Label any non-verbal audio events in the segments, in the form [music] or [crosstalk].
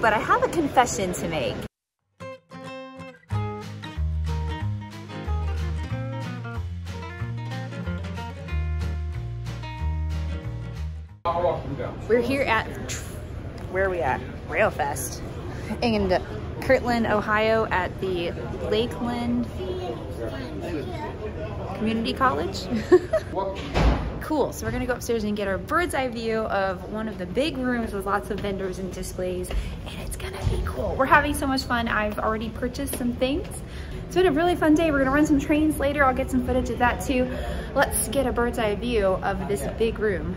but I have a confession to make. We're here at, where are we at? Railfest in Kirtland, Ohio at the Lakeland Community College. [laughs] cool, so we're gonna go upstairs and get our bird's eye view of one of the big rooms with lots of vendors and displays, and it's gonna be cool. We're having so much fun. I've already purchased some things. It's been a really fun day. We're gonna run some trains later. I'll get some footage of that too. Let's get a bird's eye view of this big room.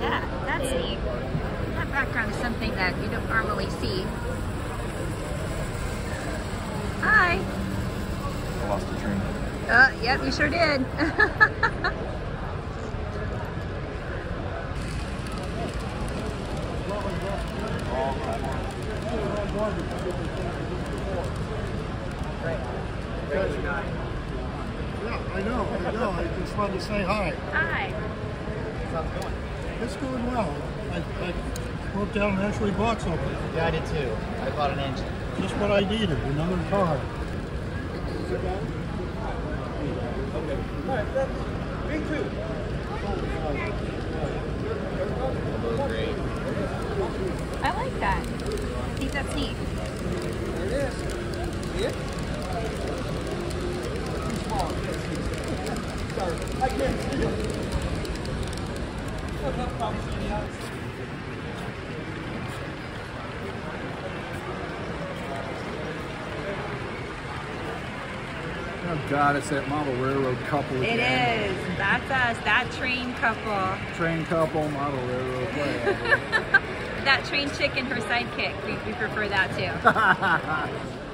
That. That's neat. That background is something that you don't normally see. Hi. I lost the train. Uh, yep, you sure did. [laughs] Yeah, I know, I know. I just wanted to say hi. Hi. It's going well. I, I broke down and actually bought something. Yeah, I did too. I bought an engine. Just what I needed, another car. Okay. All right, that's me too. I like that. I think that's neat. There it is. See it? I can't see Oh God, it's that model railroad couple It again. is. That's us. That train couple. Train couple, model railroad. [laughs] That train chick and her sidekick. We, we prefer that too. [laughs]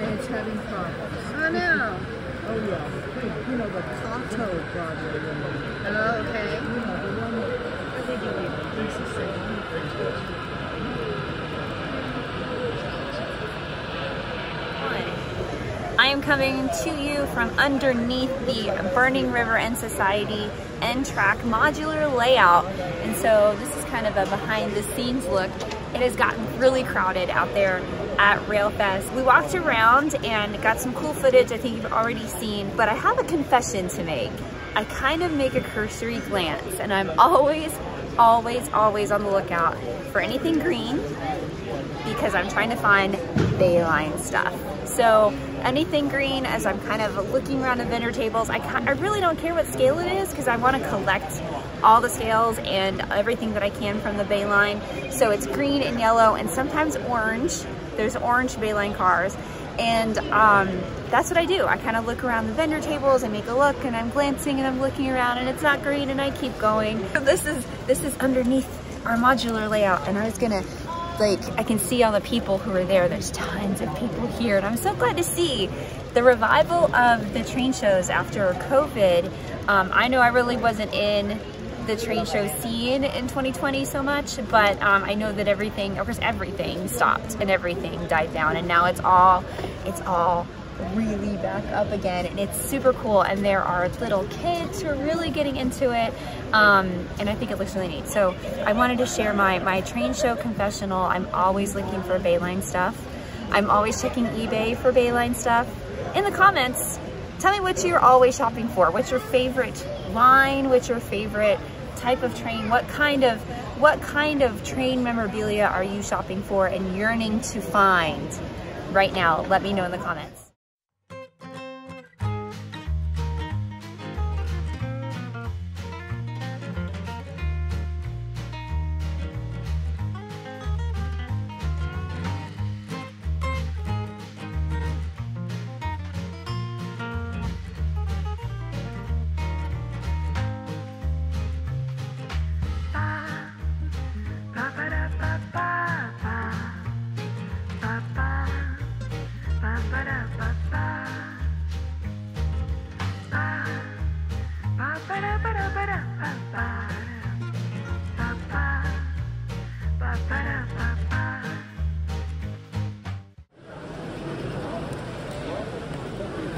and it's having problems. Oh. Oh yeah, you know the Kato Broadway one. Oh, okay. You know the one that they do it. Lisa said. I am coming to you from underneath the Burning River N Society N track modular layout. And so this is kind of a behind the scenes look. It has gotten really crowded out there at Railfest. We walked around and got some cool footage I think you've already seen, but I have a confession to make. I kind of make a cursory glance and I'm always, always, always on the lookout for anything green because I'm trying to find Bayline stuff. So anything green as I'm kind of looking around the vendor tables, I, I really don't care what scale it is because I want to collect all the scales and everything that I can from the Bayline. So it's green and yellow and sometimes orange. There's orange Bayline cars. And um, that's what I do. I kind of look around the vendor tables, I make a look and I'm glancing and I'm looking around and it's not green and I keep going. [laughs] This is, this is underneath our modular layout and I was gonna like I can see all the people who are there. There's tons of people here and I'm so glad to see the revival of the train shows after COVID. Um, I know I really wasn't in the train show scene in 2020 so much, but um, I know that everything, of course, everything stopped and everything died down, and now it's all, it's all really back up again and it's super cool and there are little kids who are really getting into it um, and I think it looks really neat. So I wanted to share my, my train show confessional. I'm always looking for Bayline stuff. I'm always checking eBay for Bayline stuff. In the comments, tell me what you're always shopping for. What's your favorite line? What's your favorite type of train? What kind of what kind of train memorabilia are you shopping for and yearning to find right now? Let me know in the comments.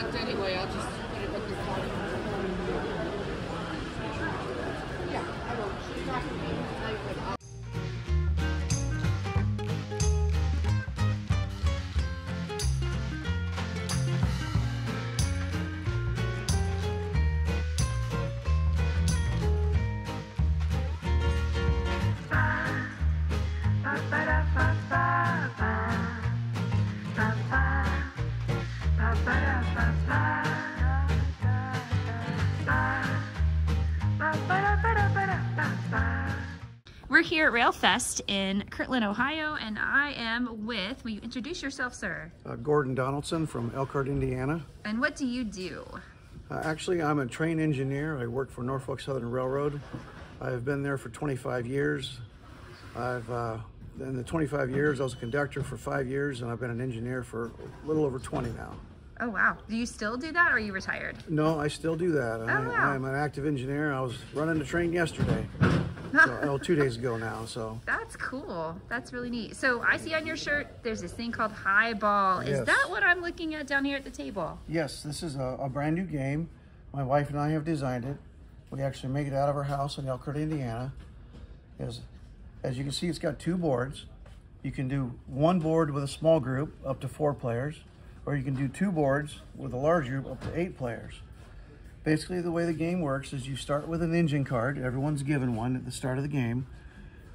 I'll anyway. I'll just here at Railfest in Kirtland, Ohio, and I am with, will you introduce yourself, sir? Uh, Gordon Donaldson from Elkhart, Indiana. And what do you do? Uh, actually, I'm a train engineer. I work for Norfolk Southern Railroad. I've been there for 25 years. I've uh, in the 25 years, I was a conductor for five years, and I've been an engineer for a little over 20 now. Oh, wow. Do you still do that or are you retired? No, I still do that. I, wow. I'm an active engineer. I was running the train yesterday, so, oh, two days ago now. So [laughs] That's cool. That's really neat. So I see on your shirt, there's this thing called Highball. Is Yes. that what I'm looking at down here at the table? yes, this is a, a brand new game. My wife and I have designed it. We actually make it out of our house in Elkhart, Indiana. As, as you can see, it's got two boards. You can do one board with a small group, up to four players, or you can do two boards with a large group, up to eight players. Basically, the way the game works is you start with an engine card. Everyone's given one at the start of the game.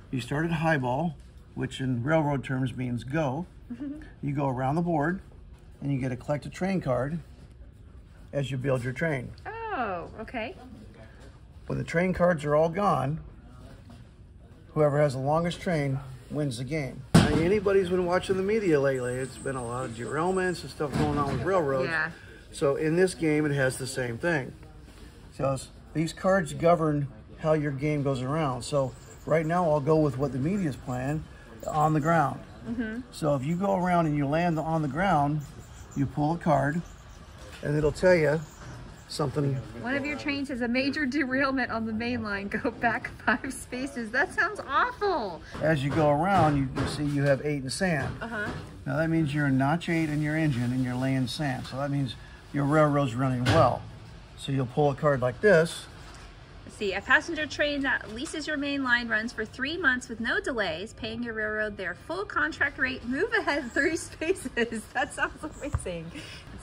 You start at highball, which in railroad terms means go. Mm-hmm. You go around the board, and you get a collect a train card as you build your train. Oh, okay. When the train cards are all gone, whoever has the longest train wins the game. Now, anybody's been watching the media lately, it's been a lot of derailments and stuff going on with railroads. Yeah. So in this game, it has the same thing. So these cards govern how your game goes around. So right now, I'll go with what the media's plan. on the ground. Mm-hmm. So if you go around and you land on the ground, you pull a card, and it'll tell you something. One of your trains has a major [laughs] derailment on the main line. Go back five spaces. That sounds awful. As you go around, you see you have eight in sand. Uh-huh. Now that means you're in notch eight in your engine and you're laying sand. So that means your railroad's running well. So you'll pull a card like this. Let's see, a passenger train that leases your main line runs for three months with no delays, paying your railroad their full contract rate. Move ahead three [laughs] spaces. That sounds amazing.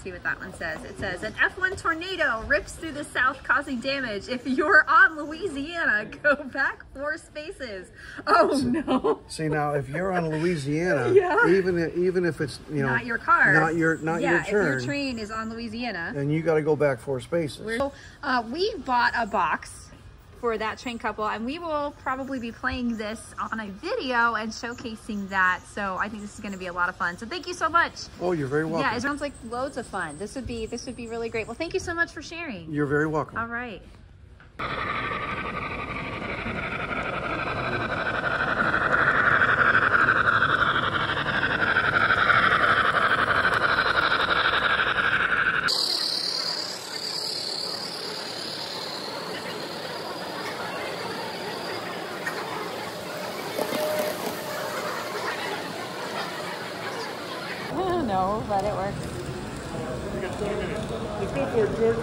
See what that one says. It says, an F1 tornado rips through the south causing damage. If you're on Louisiana, [laughs] go back four spaces. Oh no. See now, if you're on Louisiana, [laughs] Yeah. even if, even if it's you know Not your car. not your not yeah, your if your train is on Louisiana. and you got to go back four spaces. So, uh, we bought a box for that train couple and we will probably be playing this on a video and showcasing that. So I think this is going to be a lot of fun. So thank you so much. Oh, you're very welcome. Yeah, it sounds like loads of fun. This would be this would be really great. Well, thank you so much for sharing. You're very welcome. All right. I but it works. Let's go for it, George.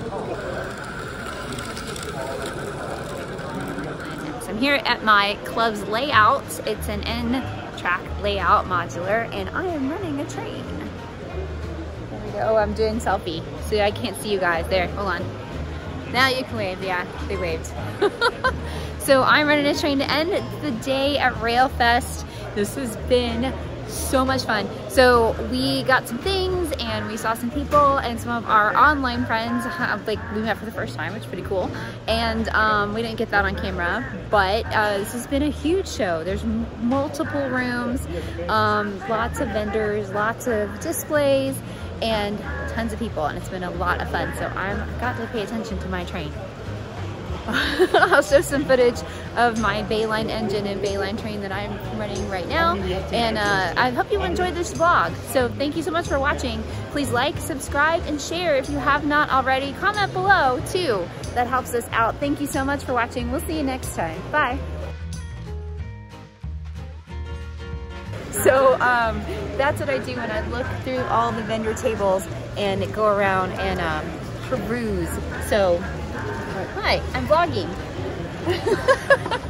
So I'm here at my club's layout. It's an N-track layout modular, and I am running a train. There we go. Oh, I'm doing selfie, so I can't see you guys. There, hold on. Now you can wave. Yeah, they waved. [laughs] so I'm running a train to end the day at Railfest. This has been so much fun. So we got some things and we saw some people and some of our online friends, uh, like we met for the first time, which is pretty cool. And um, we didn't get that on camera, but uh, this has been a huge show. There's multiple rooms, um, lots of vendors, lots of displays, and tons of people. And it's been a lot of fun. So I've got to pay attention to my train. [laughs] I'll show some footage of my Bayline engine and Bayline train that I'm running right now. And uh, I hope you enjoyed this vlog. So thank you so much for watching. Please like, subscribe, and share if you have not already. Comment below too. That helps us out. Thank you so much for watching. We'll see you next time. Bye. So um, that's what I do when I look through all the vendor tables and go around and um, peruse. So Hi, I'm vlogging. [laughs]